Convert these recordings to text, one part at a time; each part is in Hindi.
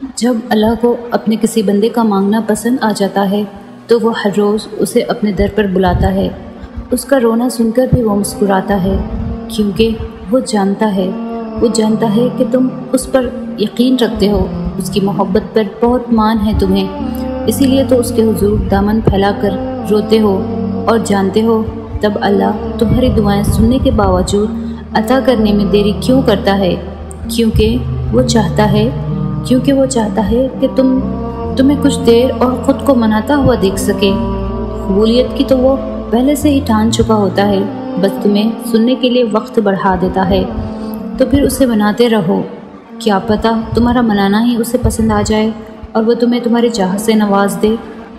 जब अल्लाह को अपने किसी बंदे का मांगना पसंद आ जाता है तो वो हर रोज़ उसे अपने दर पर बुलाता है। उसका रोना सुनकर भी वो मुस्कुराता है, क्योंकि वो जानता है। वो जानता है कि तुम उस पर यकीन रखते हो। उसकी मोहब्बत पर बहुत मान है तुम्हें। इसीलिए तो उसके हुजूर दामन फैला कर रोते हो और जानते हो, तब अल्लाह तुम्हारी दुआएँ सुनने के बावजूद अता करने में देरी क्यों करता है? क्योंकि वो चाहता है क्योंकि वो चाहता है कि तुम तुम्हें कुछ देर और ख़ुद को मनाता हुआ देख सके। कबूलियत की तो वो पहले से ही ठान चुका होता है, बस तुम्हें सुनने के लिए वक्त बढ़ा देता है। तो फिर उसे मनाते रहो। क्या पता तुम्हारा मनाना ही उसे पसंद आ जाए और वो तुम्हें तुम्हारी चाह से नवाज़ दे।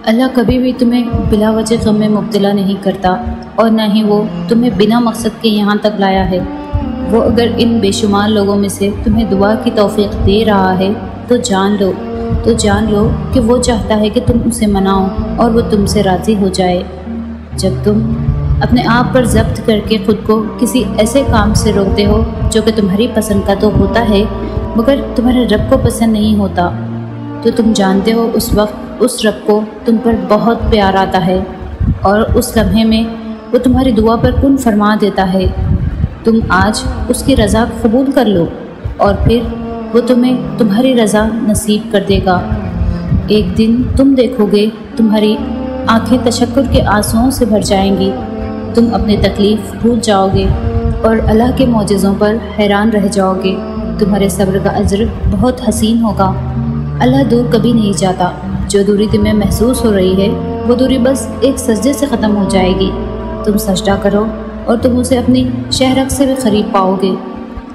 अल्लाह कभी भी तुम्हें बिला वजह गम में मुबतला नहीं करता और ना ही वो तुम्हें बिना मकसद के यहाँ तक लाया है। वो अगर इन बेशुमार लोगों में से तुम्हें दुआ की तौफीक दे रहा है तो जान लो तो जान लो कि वो चाहता है कि तुम उसे मनाओ और वो तुमसे राज़ी हो जाए। जब तुम अपने आप पर जब्त करके ख़ुद को किसी ऐसे काम से रोकते हो, जो कि तुम्हारी पसंद का तो होता है, मगर तुम्हारे रब को पसंद नहीं होता तो तुम जानते हो उस वक्त उस रब को तुम पर बहुत प्यार आता है, और उस लम्हे में वो तुम्हारी दुआ पर कन फरमा देता है। तुम आज उसकी रज़ा कबूल कर लो और फिर वो तुम्हें तुम्हारी रज़ा नसीब कर देगा। एक दिन तुम देखोगे तुम्हारी आँखें तशक्र के आंसुओं से भर जाएँगी। तुम अपनी तकलीफ़ भूल जाओगे और अल्लाह के मोज़ों पर हैरान रह जाओगे। तुम्हारे सब्र का अजर बहुत हसीन होगा। अल्लाह दूर कभी नहीं जाता। जो दूरी तुम्हें महसूस हो रही है, वो दूरी बस एक सजदे से ख़त्म हो जाएगी। तुम सजदा करो और तुम उसे अपनी शहरक से भी ख़रीद पाओगे।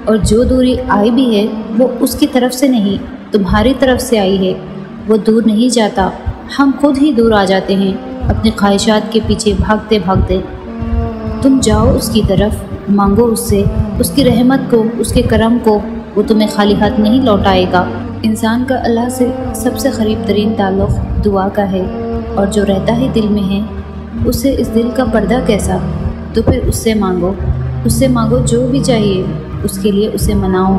और जो दूरी आई भी है, वो उसकी तरफ़ से नहीं, तुम्हारी तरफ़ से आई है। वो दूर नहीं जाता, हम खुद ही दूर आ जाते हैं, अपनी ख्वाहिशात के पीछे भागते भागते। तुम जाओ उसकी तरफ़, मांगो उससे, उसकी रहमत को, उसके करम को, वो तुम्हें खाली हाथ नहीं लौटाएगा। इंसान का अल्लाह से सबसे करीब तरीन ताल्लुक़ दुआ का है, और जो रहता ही दिल में है, उसे इस दिल का पर्दा कैसा? तो फिर उससे मांगो। उससे मांगो जो भी चाहिए, उसके लिए उसे मनाओ।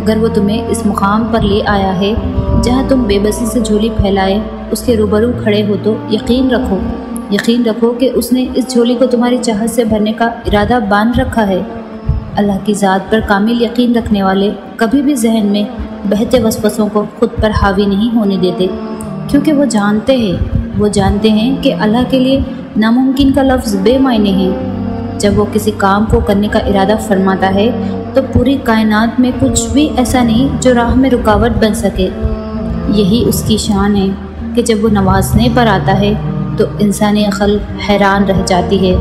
अगर वो तुम्हें इस मुकाम पर ले आया है, जहाँ तुम बेबसी से झोली फैलाए, उसके रूबरू खड़े हो तो यकीन रखो। यकीन रखो कि उसने इस झोली को तुम्हारी चाहत से भरने का इरादा बाँध रखा है। अल्लाह की ज़ात पर कामिल यकीन रखने वाले कभी भी जहन में बहते वसवसों को खुद पर हावी नहीं होने देते। क्योंकि वो जानते हैं, वो जानते हैं कि अल्लाह के लिए नामुमकिन का लफ्ज़ बेमायने है। जब वो किसी काम को करने का इरादा फरमाता है तो पूरी कायनात में कुछ भी ऐसा नहीं जो राह में रुकावट बन सके। यही उसकी शान है कि जब वो नवाजने पर आता है तो इंसानी अखल हैरान रह जाती है।